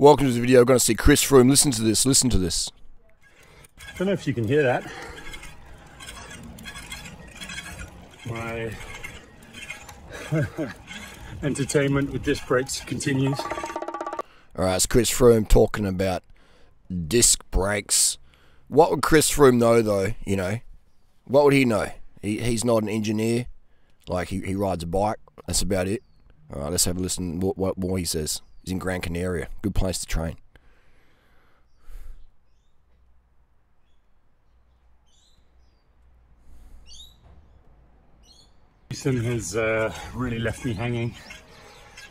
Welcome to the video. We're going to see Chris Froome. Listen to this. Listen to this. I don't know if you can hear that. My entertainment with disc brakes continues. All right, it's Chris Froome talking about disc brakes. What would Chris Froome know, though? You know, what would he know? He, he's not an engineer. Like, he, he rides a bike. That's about it. All right, let's have a listen what, what more he says. He's in Gran Canaria. Good place to train. Jason has uh, really left me hanging.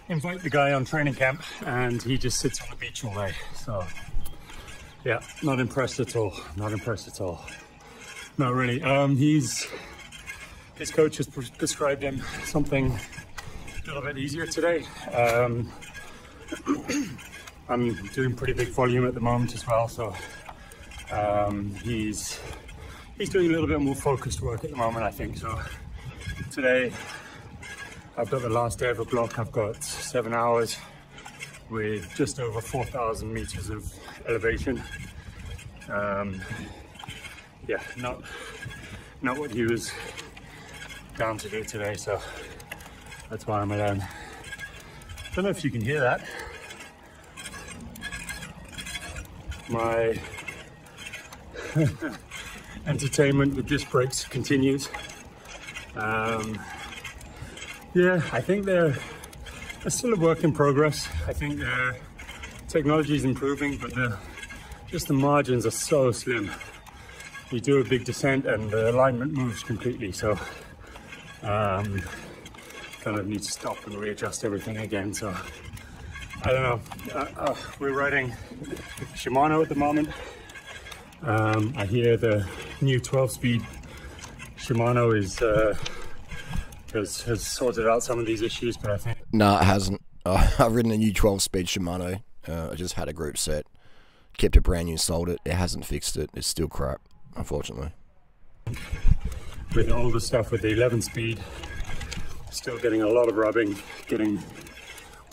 Invite the guy on training camp, and he just sits on the beach all day. So, yeah, not impressed at all. Not impressed at all. Not really. Um, he's his coach has pres- prescribed him something a little bit easier today. Um, I'm doing pretty big volume at the moment as well, so um, he's he's doing a little bit more focused work at the moment, I think. So today I've got the last day of a block. I've got seven hours with just over 4,000 meters of elevation. Um, yeah, not not what he was down to do today, so that's why I'm alone. I don't know if you can hear that. My entertainment with disc brakes continues. Um, yeah, I think they're, they're still a work in progress. I think their technology is improving, but the, just the margins are so slim. You do a big descent and the alignment moves completely, so um, kind of need to stop and readjust everything again. So I don't know. Uh, uh, we're riding Shimano at the moment. Um, I hear the new 12 speed Shimano is uh, has, has sorted out some of these issues, but I think No, it hasn't. Uh, I've ridden a new 12 speed Shimano. Uh, I just had a group set. Kept it brand new, sold it. It hasn't fixed it. It's still crap, unfortunately. with all the stuff with the 11 speed, still getting a lot of rubbing, getting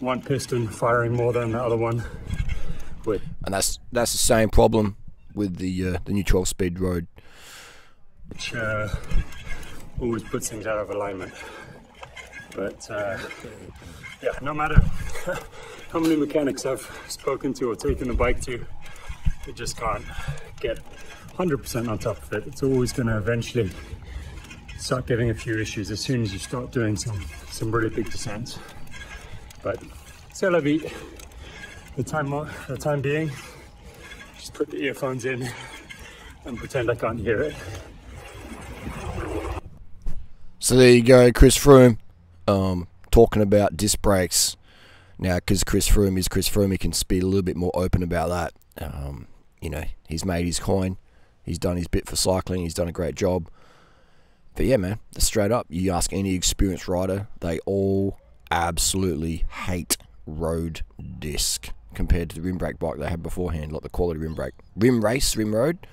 one piston firing more than the other one. With And that's that's the same problem with the uh, the new 12 speed road. which uh, always puts things out of alignment. But uh, yeah, no matter how many mechanics I've spoken to or taken the bike to, they just can't get 100% on top of it. It's always going to eventually start getting a few issues as soon as you start doing some some really big descents. But c'est la vie. The time the time being, just put the earphones in and pretend I can't hear it. So there you go, Chris Froome, um, talking about disc brakes. Now, because Chris Froome is Chris Froome, he can be a little bit more open about that. Um, you know, he's made his coin. He's done his bit for cycling. He's done a great job. But yeah, man, straight up, you ask any experienced rider, they all absolutely hate road disc compared to the rim brake bike they had beforehand, like the quality rim brake. Rim race, rim road,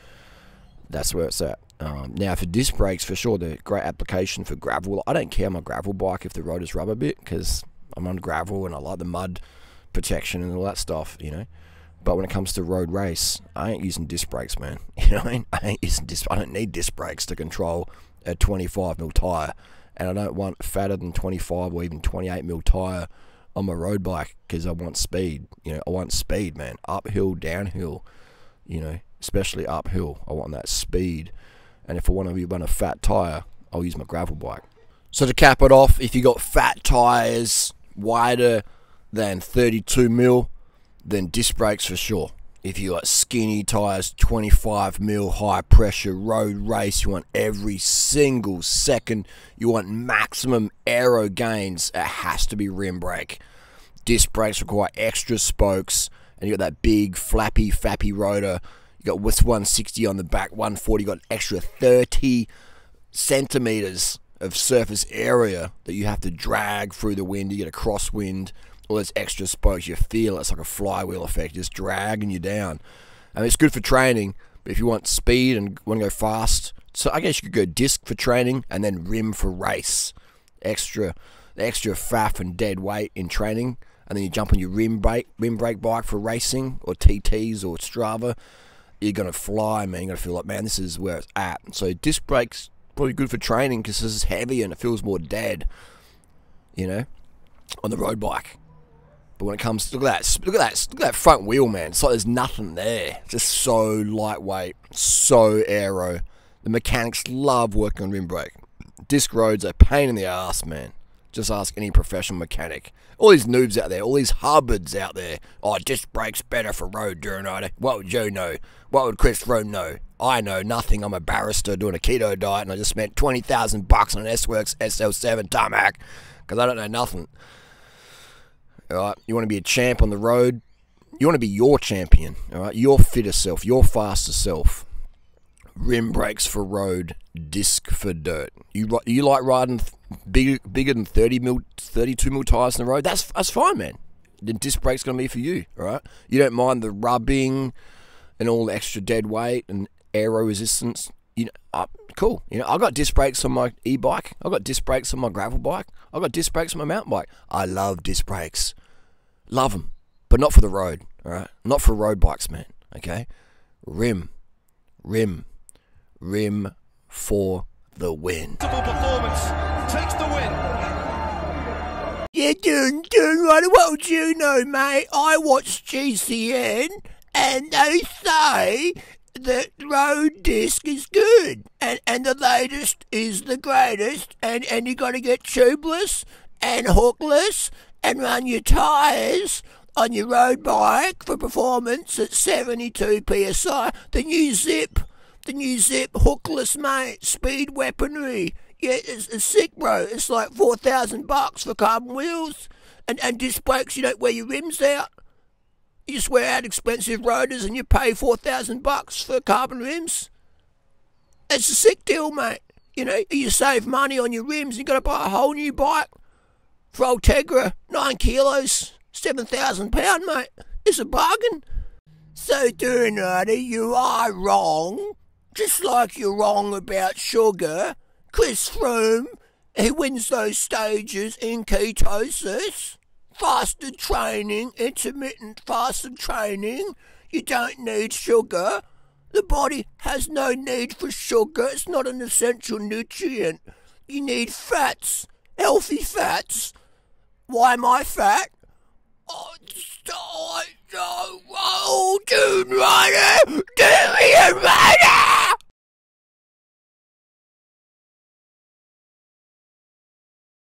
that's where it's at. Um, now, for disc brakes, for sure, they're great application for gravel. I don't care my gravel bike if the road is rubber bit because I'm on gravel and I like the mud protection and all that stuff, you know. But when it comes to road race, I ain't using disc brakes, man. You know I mean? I ain't using disc. I don't need disc brakes to control a 25 mil tire, and I don't want fatter than 25 or even 28 mil tire on my road bike because I want speed. You know, I want speed, man. Uphill, downhill. You know, especially uphill. I want that speed. And if I want to run a fat tire, I'll use my gravel bike. So to cap it off, if you got fat tires wider than 32 mil, then disc brakes for sure. If you got skinny tires, 25 mil high pressure road race, you want every single second, you want maximum aero gains, it has to be rim brake. Disc brakes require extra spokes, and you got that big flappy fappy rotor. You got with 160 on the back, 140, you got extra 30 centimeters of surface area that you have to drag through the wind. You get a crosswind, all those extra spokes. You feel it. it's like a flywheel effect, just dragging you down. I mean, it's good for training, but if you want speed and want to go fast, so I guess you could go disc for training and then rim for race. Extra, extra faff and dead weight in training. and then you jump on your rim brake rim brake bike for racing or TTs or Strava, you're gonna fly, man. You're gonna feel like, man, this is where it's at. So disc brakes probably good for training because this is heavy and it feels more dead, you know, on the road bike. But when it comes, to, look at that, look at that, look at that front wheel, man. It's like there's nothing there. Just so lightweight, so aero. The mechanics love working on rim brake. Disc roads are a pain in the ass, man. Just ask any professional mechanic. All these noobs out there, all these hubbards out there. Oh, disc brakes better for road Durinator. What would Joe know? What would Chris Froome know? I know nothing. I'm a barrister doing a keto diet, and I just spent twenty thousand bucks on an S-Works SL7 tarmac because I don't know nothing. All right, you want to be a champ on the road. You want to be your champion. All right, your fitter self, your faster self. Rim brakes for road, disc for dirt. You you like riding bigger bigger than thirty mil, thirty two mil tires in the road? That's that's fine, man. The disc brake's gonna be for you. All right, you don't mind the rubbing and all the extra dead weight and aero resistance. You know, uh, cool. You know, I got disc brakes on my e-bike. I got disc brakes on my gravel bike. I got disc brakes on my mountain bike. I love disc brakes. Love them, but not for the road. All right, not for road bikes, man. Okay, rim, rim, rim for the win. performance takes the win. Yeah, doing, doing right. What would you know, mate? I watch GCN and they say that road disc is good and, and the latest is the greatest and, and you gotta get tubeless and hookless and run your tyres on your road bike for performance at 72 psi. The new Zipp, the new Zipp hookless mate, speed weaponry. Yeah, it's, it's sick, bro. It's like 4,000 bucks for carbon wheels and, and disc brakes. You don't wear your rims out. You swear out expensive rotors and you pay 4,000 bucks for carbon rims. It's a sick deal, mate. You know, you save money on your rims. And you got to buy a whole new bike for Ultegra, nine kilos, seven thousand pound, mate. It's a bargain. So, Durinator, you are wrong. Just like you're wrong about sugar. Chris Froome, he wins those stages in ketosis fasted training, intermittent fasted training. You don't need sugar. The body has no need for sugar. It's not an essential nutrient. You need fats, healthy fats. Why am I fat? Oh, stop, oh, oh, do me a runner!